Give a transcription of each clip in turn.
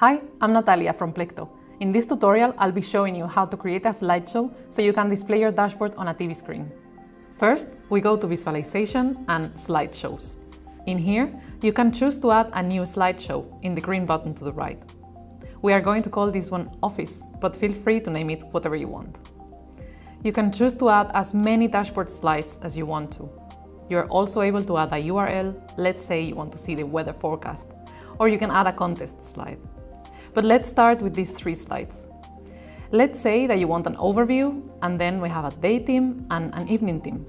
Hi, I'm Natalia from Plecto. In this tutorial, I'll be showing you how to create a slideshow so you can display your dashboard on a TV screen. First, we go to Visualization and Slideshows. In here, you can choose to add a new slideshow in the green button to the right. We are going to call this one Office, but feel free to name it whatever you want. You can choose to add as many dashboard slides as you want to. You're also able to add a URL, let's say you want to see the weather forecast, or you can add a contest slide. But let's start with these three slides. Let's say that you want an overview, and then we have a day team and an evening team.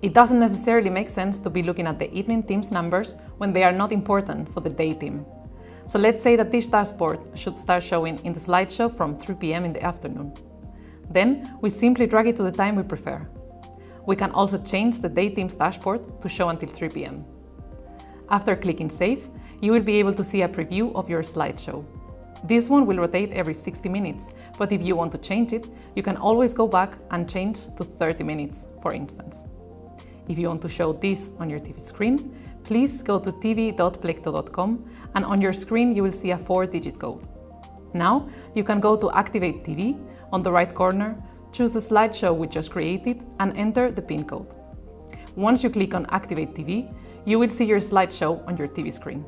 It doesn't necessarily make sense to be looking at the evening team's numbers when they are not important for the day team. So let's say that this dashboard should start showing in the slideshow from 3 p.m. in the afternoon. Then we simply drag it to the time we prefer. We can also change the day team's dashboard to show until 3 p.m. After clicking Save, you will be able to see a preview of your slideshow. This one will rotate every 60 minutes, but if you want to change it, you can always go back and change to 30 minutes, for instance. If you want to show this on your TV screen, please go to tv.plecto.com and on your screen you will see a four-digit code. Now you can go to Activate TV on the right corner, choose the slideshow we just created and enter the PIN code. Once you click on Activate TV, you will see your slideshow on your TV screen.